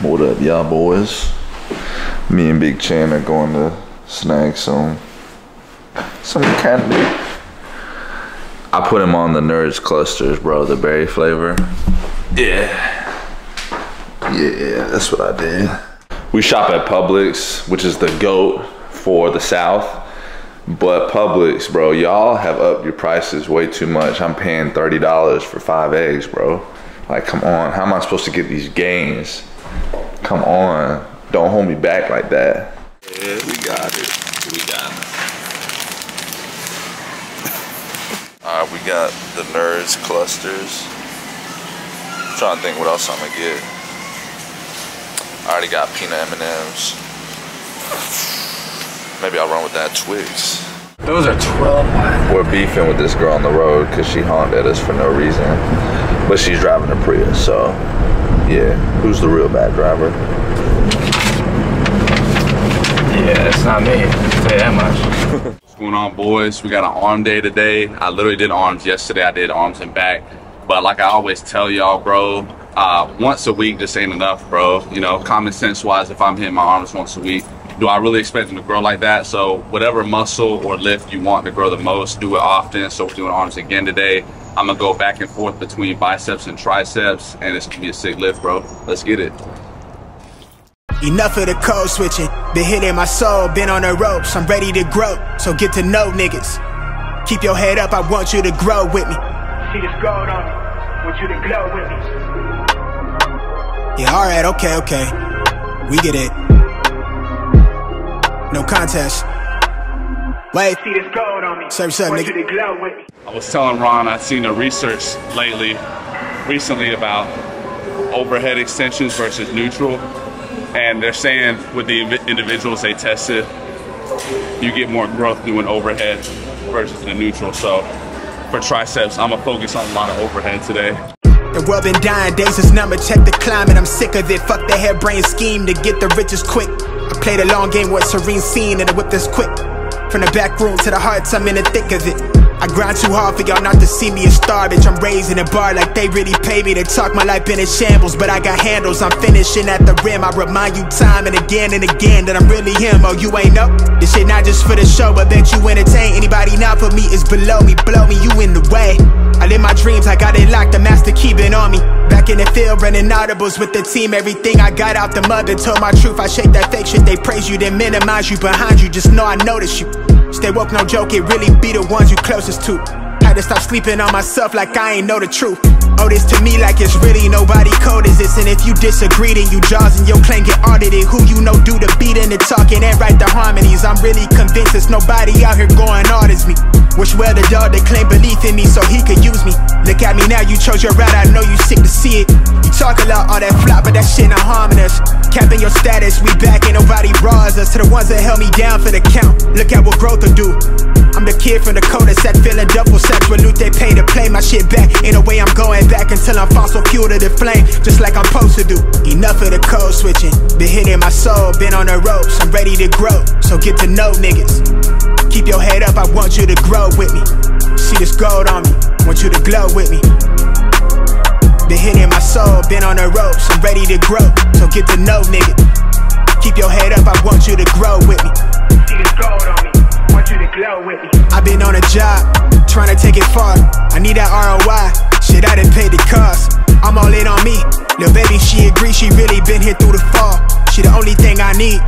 What up, y'all boys? Me and Big Chan are going to snag some some candy. I put him on the Nerds clusters, bro, the berry flavor. Yeah. Yeah, that's what I did. We shop at Publix, which is the GOAT for the South. But Publix, bro, y'all have upped your prices way too much. I'm paying $30 for five eggs, bro. Like, come on. How am I supposed to get these gains? Come on. Don't hold me back like that. Yeah, we got it. We got it. All right, we got the Nerds clusters. I'm trying to think what else I'm gonna get. I already got peanut M&Ms. Maybe I'll run with that Twix. Those are 12 We're beefing with this girl on the road because she honked at us for no reason. But she's driving a Prius, so yeah. Who's the real bad driver? Yeah, it's not me. I'll tell that much. What's going on, boys? We got an arm day today. I literally did arms yesterday. I did arms and back. But like I always tell y'all, bro, uh, once a week just ain't enough, bro. You know, common sense wise, if I'm hitting my arms once a week, do I really expect them to grow like that? So whatever muscle or lift you want to grow the most, do it often. So we're doing arms again today. I'm gonna go back and forth between biceps and triceps, and it's gonna be a sick lift, bro. Let's get it. Enough of the code switching. Been hitting my soul, been on the ropes. I'm ready to grow, so get to know niggas. Keep your head up, I want you to grow with me. See this gold on me. Want you to glow with me. Yeah, alright, okay, okay. We get it. No contest. Wait, See this gold on me. Say what's nigga. glow with me. I was telling Ron I've seen a research lately, recently about overhead extensions versus neutral, and they're saying with the individuals they tested, you get more growth doing overhead versus the neutral. So for triceps, I'm gonna focus on a lot of overhead today. The world been dying, days is numbered. Check the climate, I'm sick of it. Fuck the harebrained scheme to get the riches quick. I played a long game with serene scene and the whip is quick. From the back room to the hearts, I'm in the thick of it. I grind too hard for y'all not to see me a star, bitch. I'm raising a bar like they really pay me to talk my life in a shambles. But I got handles, I'm finishing at the rim. I remind you time and again and again that I'm really him. Oh, you ain't up? This shit not just for the show, but bet you entertain. Anybody not for me is below me, blow me, you in the way. I live my dreams, I got it locked, the master keeping on me. Back in the field, running audibles with the team. Everything I got out the mother told my truth. I shake that fake shit, they praise you, then minimize you behind you. Just know I notice you. Stay woke, no joke, it really be the ones you closest to. To stop sleeping on myself like I ain't know the truth. Oh, this to me like it's really nobody code is this. And if you disagree, then you jaws and your claim get audited. Who you know do the beating, the talking, and write the harmonies. I'm really convinced it's nobody out here going hard as me. Wish well the dog that claim belief in me so he could use me. Look at me now, you chose your route, I know you sick to see it. You talk a lot, all that flop, but that shit not harming us. Capping your status, we back, ain't nobody raws us. To the ones that held me down for the count. Look at what growth will do. I'm the kid from the cul-de-sac, feeling double sex with loot they pay to play my shit back. Ain't no way I'm going back until I'm fossil fuel to the flame, just like I'm supposed to do. Enough of the code switching, been hitting my soul, been on the ropes, I'm ready to grow, so get to know niggas. Keep your head up, I want you to grow with me. See this gold on me, want you to glow with me. Been hitting my soul, been on the ropes, I'm ready to grow, so get to know niggas. Keep your head up, I want you to grow with me. See this gold on me. Want you to glow with me. I've been on a job, trying to take it far. I need that ROI. Shit, I done paid the cost. I'm all in on me. Lil' baby, she agree, she really been here through the fall. She the only thing I need.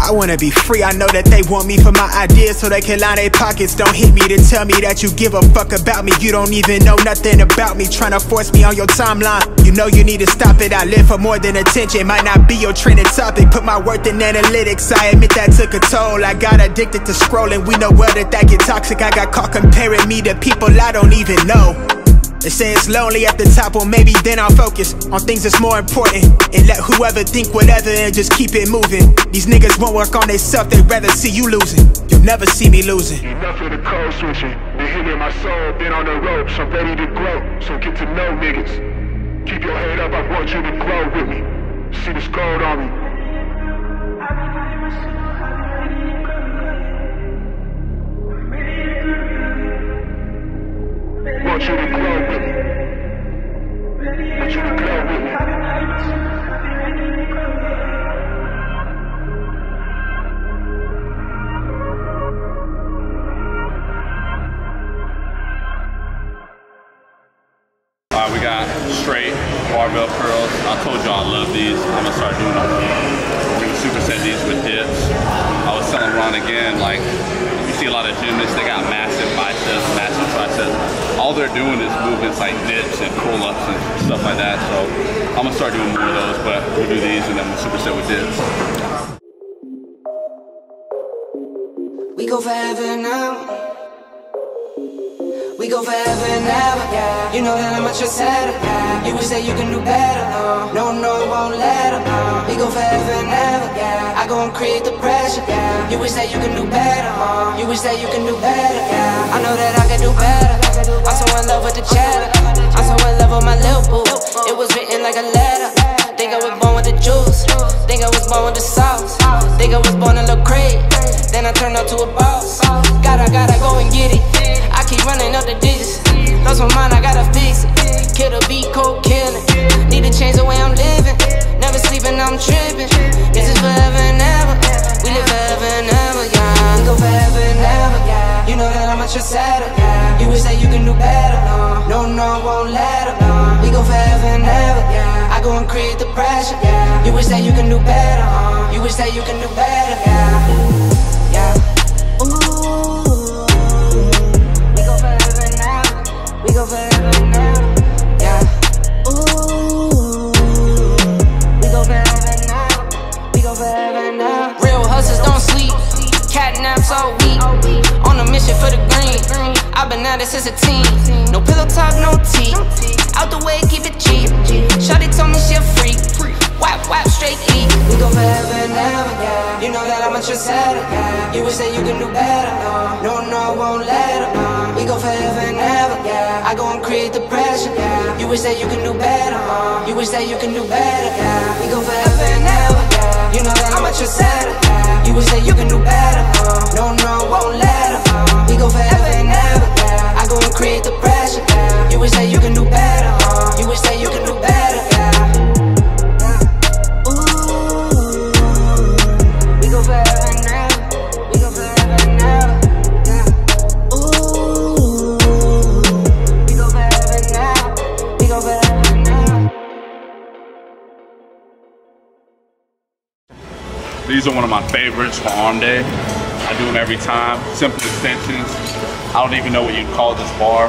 I wanna be free, I know that they want me for my ideas so they can line their pockets. Don't hit me to tell me that you give a fuck about me. You don't even know nothing about me, trying to force me on your timeline. You know you need to stop it. I live for more than attention, might not be your trending topic. Put my worth in analytics, I admit that took a toll. I got addicted to scrolling, we know well that that get toxic. I got caught comparing me to people I don't even know. They say it's lonely at the top, well maybe then I'll focus on things that's more important and let whoever think whatever and just keep it moving. These niggas won't work on themselves, they'd rather see you losing. You'll never see me losing. Enough of the code switching. Been hitting my soul, been on the ropes. I'm ready to grow, so get to know niggas. Keep your head up, I want you to grow with me. See this gold on me. All right, we got straight barbell curls. I told y'all I love these. I'm gonna start doing them. We're gonna superset these with dips. I was telling Ron again, like, you see a lot of gymnasts, they got massive biceps, massive triceps. All they're doing is movements like dips and pull-ups and stuff like that. So I'm gonna start doing more of those, but we'll do these and then we'll superset with dips. We go forever now. We go forever and ever, yeah. You know that I'm a trendsetter, yeah. You wish that you can do better, uh. no, no, won't let her, uh. We go forever and ever, yeah. I go and create the pressure, yeah. You wish that you can do better, uh. You wish that you can do better, yeah. I know that I can do better. I'm so in love with the cheddar. I'm so in love with my little boo. It was written like a letter. Think I was born with the juice. Think I was born with the sauce. Think I was born a little crate. Then I turned out to a boss. Gotta, gotta go and get it. I keep running up the digits. Lost my mind, I gotta fix it. Kill the beat, cold killing. Need to change the way I'm living. Never sleeping, I'm tripping. This is forever and ever. We live forever and ever, yeah. We go forever and ever, yeah. You know that I'm a trendsetter, yeah. You wish that you can do better, no, no, no, won't let her, no. We go forever and ever, yeah. I go and create the pressure, yeah. You wish that you can do better, uh. You wish that you can do better. Yeah. For the green. I've been at it since a teen. No pillow talk, no tea. Out the way, keep it cheap. Shawty told me she a freak. Whap, whap, straight E. We go forever and ever, yeah. You know that I'm a trendsetter, yeah. You wish that you can do better, no. No, no, I won't let her, no. We go forever and ever, yeah. I go and create the pressure, yeah. You wish that you can do better, uh. You wish that you can do better, yeah. We go forever and ever. You know that I'm a trendsetter, yeah. You wish that you can do better. No, no, won't let her. We go forever and ever. I go and create the pressure. You wish that you can do better. You wish that you can do better, These are one of my favorites for arm day. I do them every time. Simple extensions. I don't even know what you'd call this bar,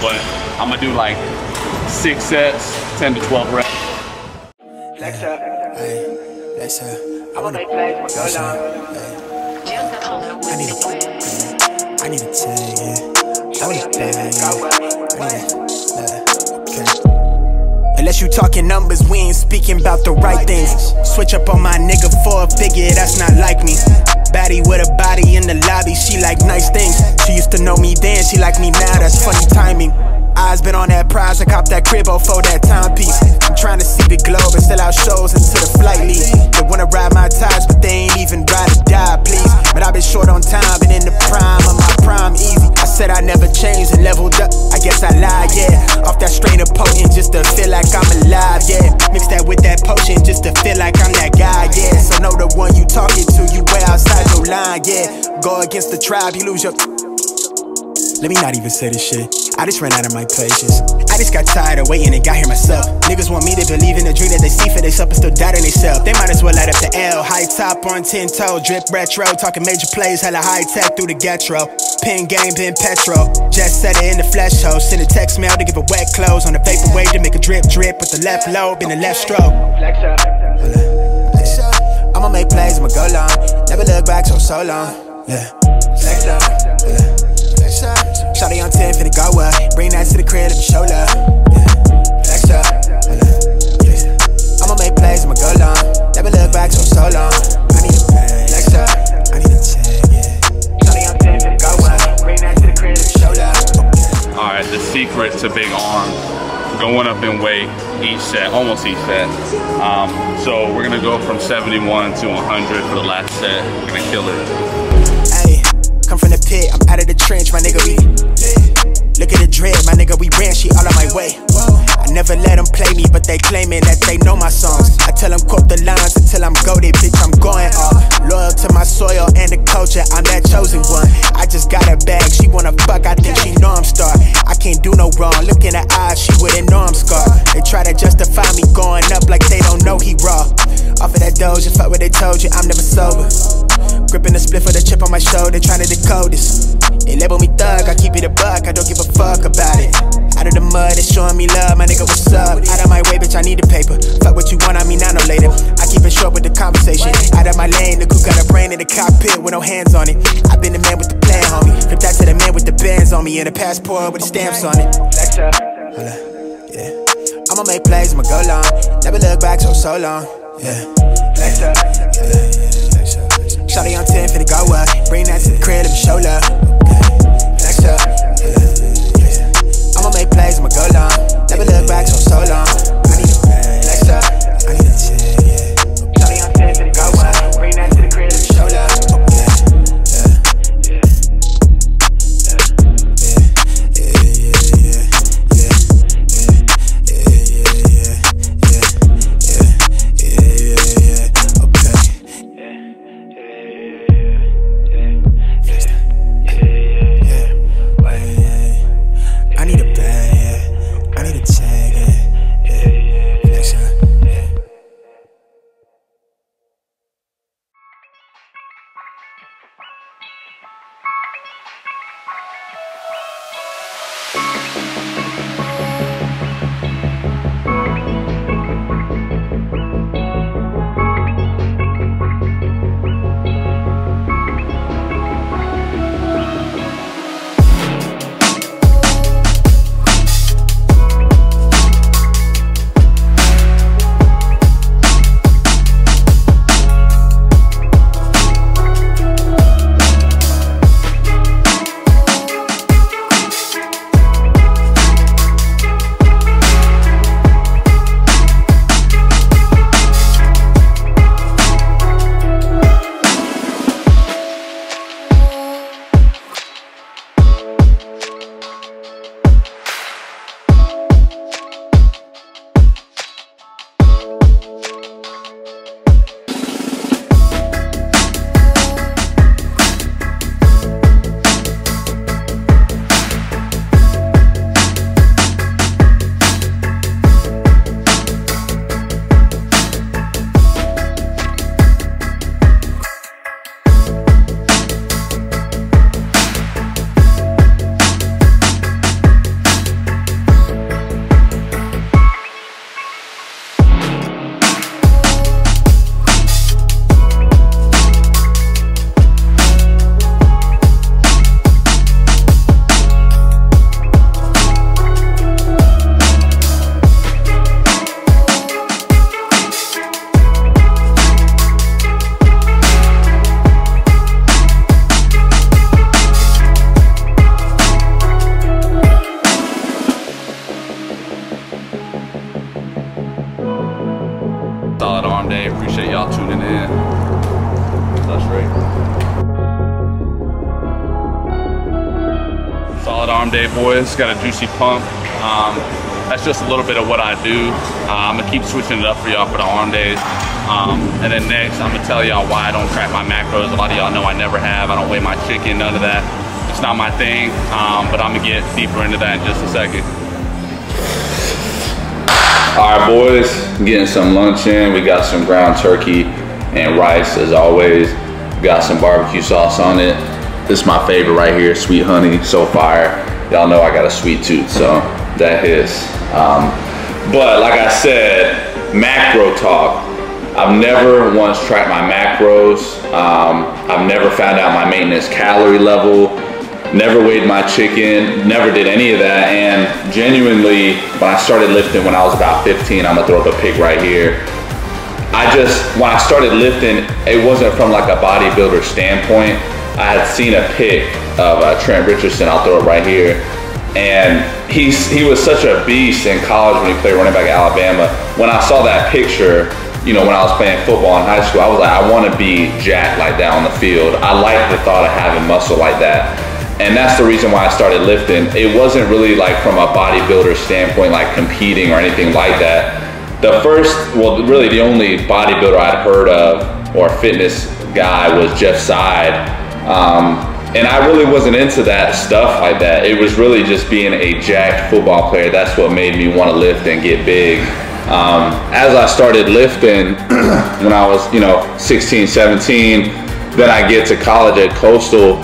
but I'm gonna do like six sets, 10 to 12 reps. Flex up. Hey, flex up. I wanna flex I need a, I need a tag, yeah. I need a bag, yeah. I need a, okay. Unless you talking numbers, we ain't speaking about the right things. Switch up on my nigga for a figure, that's not like me. Baddie with a body in the lobby, she like nice things. She used to know me then, she like me now, that's funny timing. Eyes been on that prize, I cop that crib for that timepiece. I'm trying to see the globe and sell out shows tribe, you lose your. Let me not even say this shit. I just ran out of my patience. I just got tired of waiting and got here myself. Niggas want me to believe in the dream that they see for themselves, self and still doubt in themselves. They might as well light up the L. High top on 10 toe, drip retro. Talking major plays, hella high tech through the getro. Pin game, pin petro. Just set it in the flesh hoe. Send a text mail to give a wet clothes. On the vapor wave to make a drip drip with the left lobe in the left stroke. Flex up. Flex up. I'ma make plays, I'ma go long. Never look back so so long. Yeah. Up. Flex up. Shotty on 10, finna go up. Bring that to the crib, show love. Flex up. I'ma make plays, I'ma go long. Never look back so so long. I need a. Flex up. I need a tag, yeah. On 10, finna go up. Bring that to the crib, show love. All right, the secret to big arm, going up in weight each set, almost each set. Um, so we're gonna go from 71 to 100 for the last set. We're gonna kill it come from the pit. I'm out of the trench, my nigga, we Look at the dread, my nigga, we ran, she all on my way. I never let them play me, but they claiming that they know my songs. I tell them quote the lines until I'm goaded, bitch, I'm going off. Loyal to my soil and the culture, I'm that chosen one. I just got a bag, she wanna fuck, I think she know I'm star. I can't do no wrong, look in her eyes, she wouldn't know I'm scarred. They try to justify me going up like they don't know he raw. Off of that just fuck what they told you, I'm never sober. Gripping the split for the chip on my shoulder, trying to decode this. They label me thug, I keep it a buck, I don't give a fuck about it. Out of the mud, it's showing me love, my nigga, what's up? Out of my way, bitch, I need the paper. Fuck what you want, I mean, I know later. I keep it short with the conversation. Out of my lane, the coupe got a brain in the cockpit with no hands on it. I've been the man with the plan, homie. Flip that to the man with the bands on me and a passport with the stamps on it. Hold up, yeah. I'ma make plays, I'ma go long. Never look back so so long. Yeah. Yeah, yeah. Shawty on 10, finna go up. Bring that to the crib, let me show love. Flex up. I'ma make plays, I'ma go long. Never look back so so long. Pump. Um, that's just a little bit of what I do. Uh, I'm gonna keep switching it up for y'all for the arm days. Um, and then next, I'm gonna tell y'all why I don't track my macros. A lot of y'all know I never have. I don't weigh my chicken, none of that. It's not my thing. Um, but I'm gonna get deeper into that in just a second. All right, boys, getting some lunch in. We got some ground turkey and rice as always. Got some barbecue sauce on it. This is my favorite right here, sweet honey, so fire. Y'all know I got a sweet tooth, so that is. Um, but like I said, macro talk. I've never once tracked my macros. Um, I've never found out my maintenance calorie level. Never weighed my chicken, never did any of that. And genuinely, when I started lifting when I was about 15, I'm gonna throw up a pic right here. I just, when I started lifting, it wasn't from like a bodybuilder standpoint. I had seen a pic of uh, Trent Richardson, I'll throw it right here. And he's, he was such a beast in college when he played running back at Alabama. When I saw that picture, you know, when I was playing football in high school, I was like, I wanna be jacked like that on the field. I like the thought of having muscle like that. And that's the reason why I started lifting. It wasn't really like from a bodybuilder standpoint, like competing or anything like that. The first, well, really the only bodybuilder I'd heard of or fitness guy was Jeff Seid. Um, and I really wasn't into that stuff like that. It was really just being a jacked football player. That's what made me want to lift and get big. Um, as I started lifting when I was, you know, 16, 17, then I get to college at Coastal,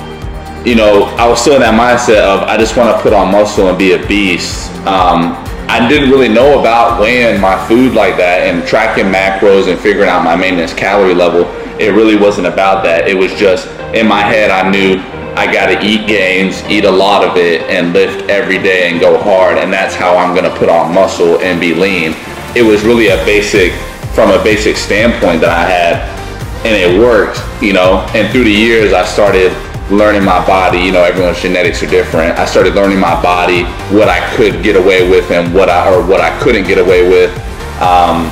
you know, I was still in that mindset of I just want to put on muscle and be a beast. Um, I didn't really know about weighing my food like that and tracking macros and figuring out my maintenance calorie level. It really wasn't about that. It was just in my head, I knew I got to eat gains, eat a lot of it, and lift every day and go hard. And that's how I'm going to put on muscle and be lean. It was really a basic, from a basic standpoint that I had, and it worked, you know. And through the years, I started learning my body. You know, everyone's genetics are different. I started learning my body, what I could get away with, and what I or what I couldn't get away with. Um,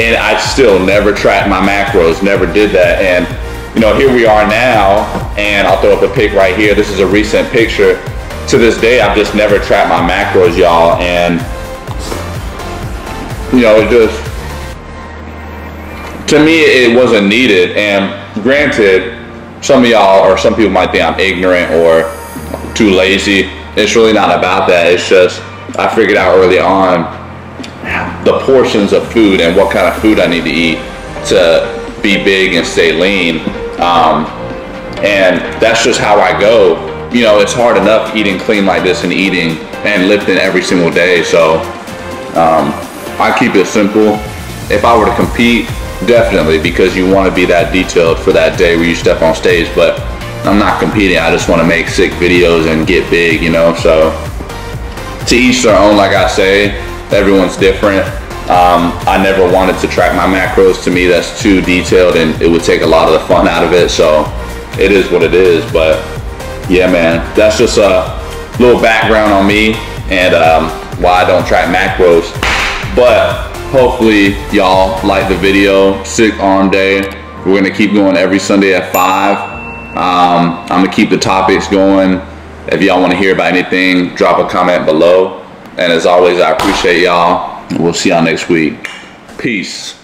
and I still never tracked my macros, never did that. And you know, here we are now, and I'll throw up a pic right here. This is a recent picture. To this day, I've just never tracked my macros, y'all, and you know, it just to me it wasn't needed. And granted, some of y'all or some people might think I'm ignorant or too lazy. It's really not about that. It's just I figured out early on the portions of food and what kind of food I need to eat to be big and stay lean. Um, and that's just how I go. You know, it's hard enough eating clean like this and eating and lifting every single day. So um, I keep it simple. If I were to compete, definitely because you want to be that detailed for that day where you step on stage. But I'm not competing. I just want to make sick videos and get big, you know. So to each their own, like I say, everyone's different. Um, I never wanted to track my macros. To me, that's too detailed and it would take a lot of the fun out of it. So it is what it is. But yeah, man, that's just a little background on me and um, why I don't track macros. But hopefully y'all like the video. Sick arm day. We're gonna keep going every Sunday at five. Um, I'm gonna keep the topics going. If y'all wanna hear about anything, drop a comment below. And as always, I appreciate y'all. We'll see y'all next week. Peace.